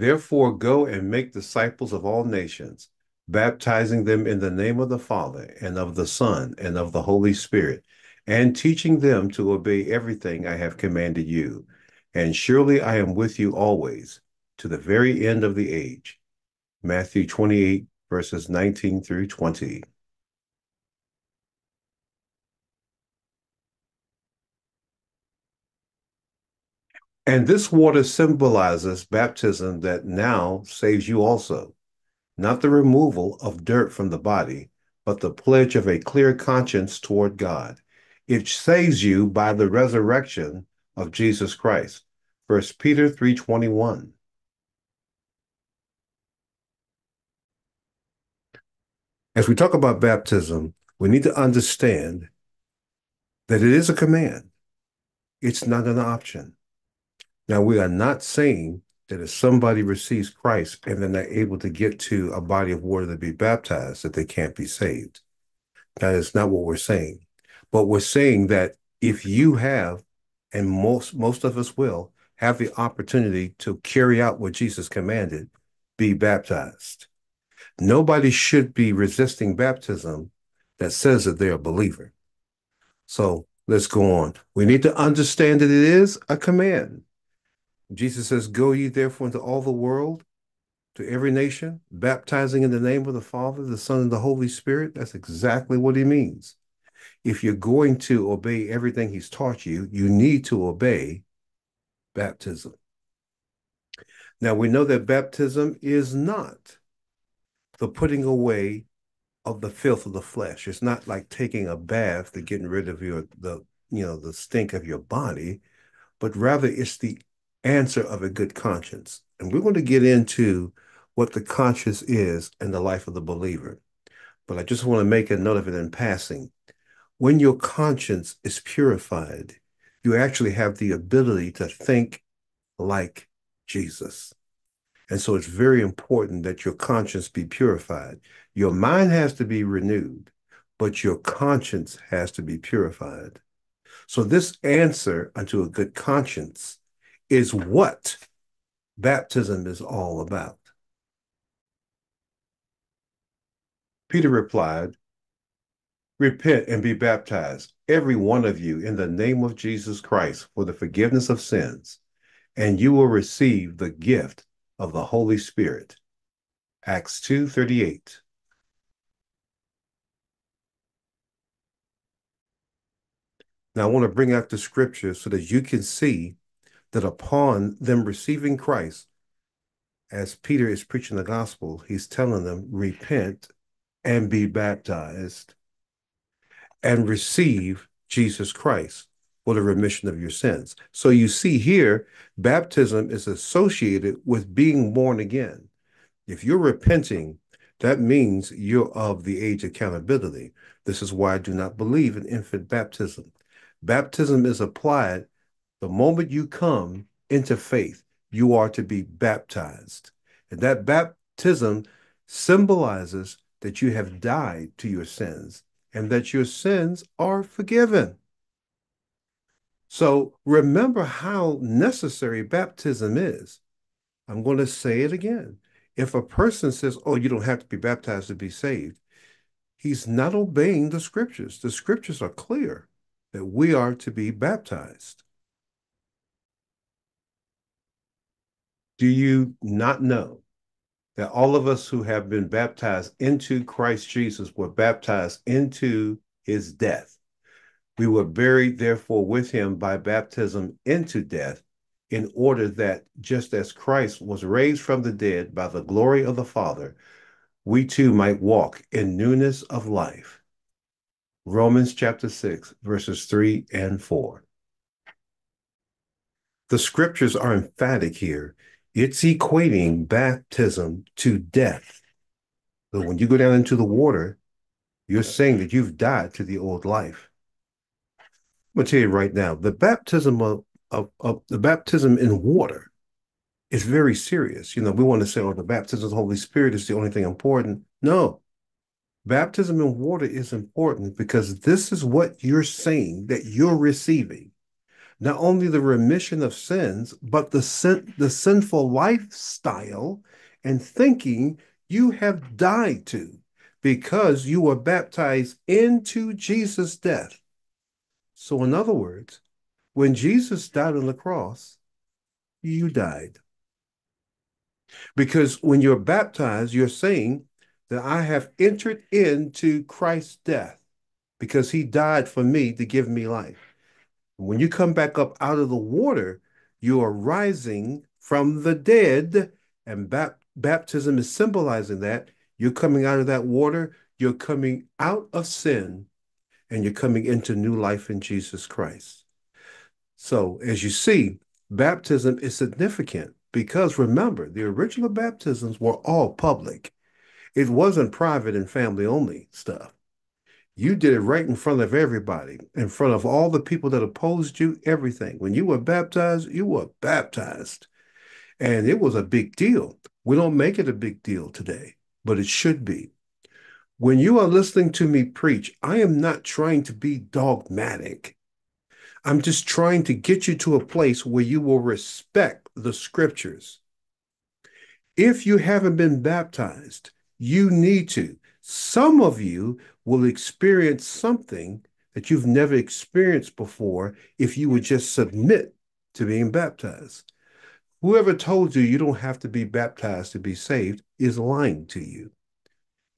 Therefore, go and make disciples of all nations, baptizing them in the name of the Father, and of the Son, and of the Holy Spirit, and teaching them to obey everything I have commanded you. And surely I am with you always, to the very end of the age. Matthew 28, verses 19 through 20. And this water symbolizes baptism that now saves you also, not the removal of dirt from the body, but the pledge of a clear conscience toward God. It saves you by the resurrection of Jesus Christ. 1 Peter 3:21. As we talk about baptism, we need to understand that it is a command. It's not an option. Now, we are not saying that if somebody receives Christ and then they're able to get to a body of water to be baptized, that they can't be saved. That is not what we're saying. But we're saying that if you have, and most most of us will, have the opportunity to carry out what Jesus commanded, be baptized. Nobody should be resisting baptism that says that they're a believer. So let's go on. We need to understand that it is a command. Jesus says, Go ye therefore into all the world, to every nation, baptizing in the name of the Father, the Son, and the Holy Spirit. That's exactly what he means. If you're going to obey everything he's taught you, you need to obey baptism. Now, we know that baptism is not the putting away of the filth of the flesh. It's not like taking a bath to getting rid of your the you know the stink of your body, but rather it's the answer of a good conscience. And we're going to get into what the conscience is in the life of the believer. But I just want to make a note of it in passing. When your conscience is purified, you actually have the ability to think like Jesus. And so it's very important that your conscience be purified. Your mind has to be renewed, but your conscience has to be purified. So, this answer unto a good conscience is what baptism is all about. Peter replied, Repent and be baptized, every one of you, in the name of Jesus Christ for the forgiveness of sins, and you will receive the gift of the Holy Spirit. Acts 2:38. Now I want to bring out the scripture so that you can see that upon them receiving Christ, as Peter is preaching the gospel, he's telling them, repent and be baptized and receive Jesus Christ for the remission of your sins. So you see here, baptism is associated with being born again. If you're repenting, that means you're of the age of accountability. This is why I do not believe in infant baptism. Baptism is applied the moment you come into faith, you are to be baptized. And that baptism symbolizes that you have died to your sins and that your sins are forgiven. So remember how necessary baptism is. I'm going to say it again. If a person says, Oh, you don't have to be baptized to be saved, he's not obeying the scriptures. The scriptures are clear that we are to be baptized. Do you not know that all of us who have been baptized into Christ Jesus were baptized into his death? We were buried, therefore, with him by baptism into death, in order that just as Christ was raised from the dead by the glory of the Father, we too might walk in newness of life. Romans chapter 6, verses 3 and 4. The scriptures are emphatic here it's equating baptism to death. So when you go down into the water, you're saying that you've died to the old life. I'm gonna tell you right now, the baptism of, of, of the baptism in water is very serious. You know, we want to say, oh, the baptism of the Holy Spirit is the only thing important. No, baptism in water is important because this is what you're saying that you're receiving. Not only the remission of sins, but the sin, the sinful lifestyle and thinking you have died to because you were baptized into Jesus' death. So, in other words, when Jesus died on the cross, you died. Because when you're baptized, you're saying that I have entered into Christ's death because he died for me to give me life. When you come back up out of the water, you are rising from the dead, and bap baptism is symbolizing that. You're coming out of that water, you're coming out of sin, and you're coming into new life in Jesus Christ. So, as you see, baptism is significant because remember, the original baptisms were all public. It wasn't private and family only stuff. You did it right in front of everybody, in front of all the people that opposed you, everything. When you were baptized, you were baptized. And it was a big deal. We don't make it a big deal today, but it should be. When you are listening to me preach, I am not trying to be dogmatic. I'm just trying to get you to a place where you will respect the scriptures. If you haven't been baptized, you need to. Some of you will experience something that you've never experienced before if you would just submit to being baptized. Whoever told you you don't have to be baptized to be saved is lying to you.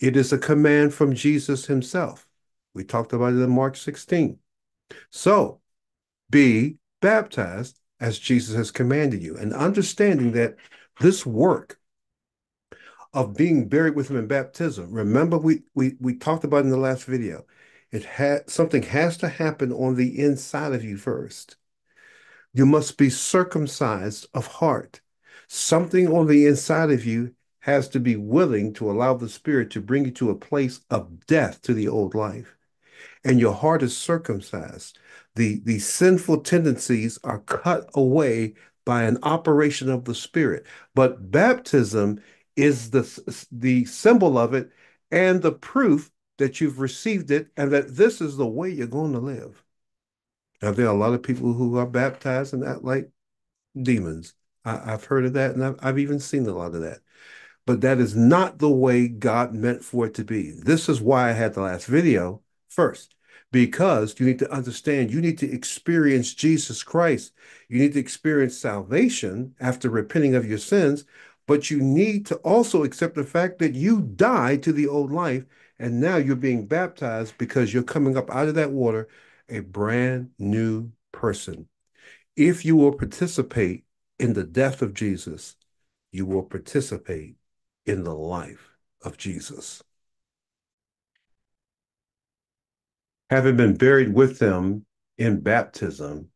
It is a command from Jesus himself. We talked about it in Mark 16. So be baptized as Jesus has commanded you, and understanding that this work of being buried with him in baptism, remember we we we talked about in the last video, it had something has to happen on the inside of you first. You must be circumcised of heart. Something on the inside of you has to be willing to allow the Spirit to bring you to a place of death to the old life. And your heart is circumcised. The, the sinful tendencies are cut away by an operation of the Spirit. But baptism is the, the symbol of it and the proof that you've received it and that this is the way you're going to live. Now, there are a lot of people who are baptized and act like demons. I, have heard of that, and I've, I've even seen a lot of that. But that is not the way God meant for it to be. This is why I had the last video first, because you need to understand, you need to experience Jesus Christ. You need to experience salvation after repenting of your sins, but you need to also accept the fact that you died to the old life, and now you're being baptized because you're coming up out of that water a brand new person. If you will participate in the death of Jesus, you will participate in the life of Jesus. Having been buried with them in baptism,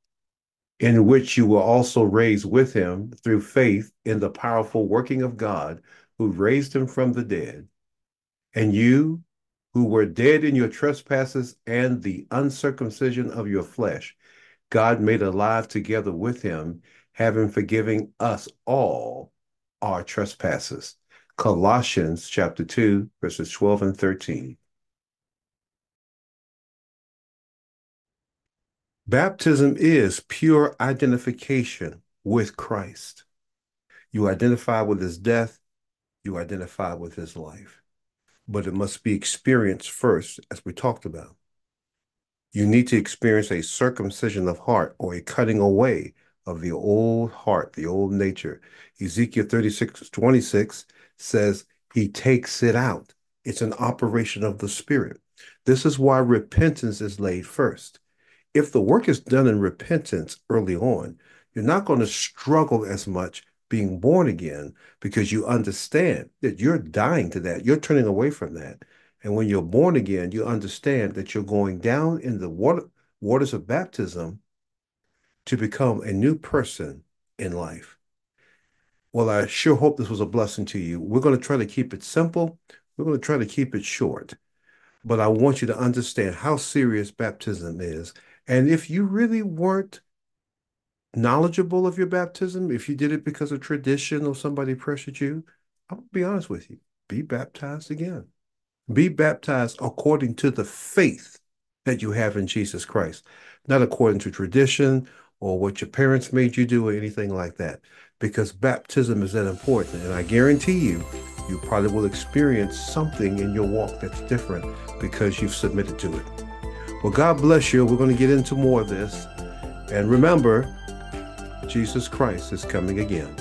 in which you were also raised with him through faith in the powerful working of God who raised him from the dead, and you who were dead in your trespasses and the uncircumcision of your flesh, God made alive together with him, having forgiven us all our trespasses. Colossians chapter 2, verses 12 and 13. Baptism is pure identification with Christ. You identify with his death, you identify with his life but it must be experienced first, as we talked about. You need to experience a circumcision of heart or a cutting away of the old heart, the old nature. Ezekiel 36 26 says he takes it out. It's an operation of the Spirit. This is why repentance is laid first. If the work is done in repentance early on, you're not going to struggle as much being born again because you understand that you're dying to that. You're turning away from that. And when you're born again, you understand that you're going down in the water, waters of baptism to become a new person in life. Well, I sure hope this was a blessing to you. We're going to try to keep it simple. We're going to try to keep it short. But I want you to understand how serious baptism is. And if you really weren't knowledgeable of your baptism, if you did it because of tradition or somebody pressured you, I'm gonna be honest with you. Be baptized again. Be baptized according to the faith that you have in Jesus Christ, not according to tradition or what your parents made you do or anything like that because baptism is that important. And I guarantee you, you probably will experience something in your walk that's different because you've submitted to it. Well, God bless you. We're going to get into more of this. And remember, Jesus Christ is coming again.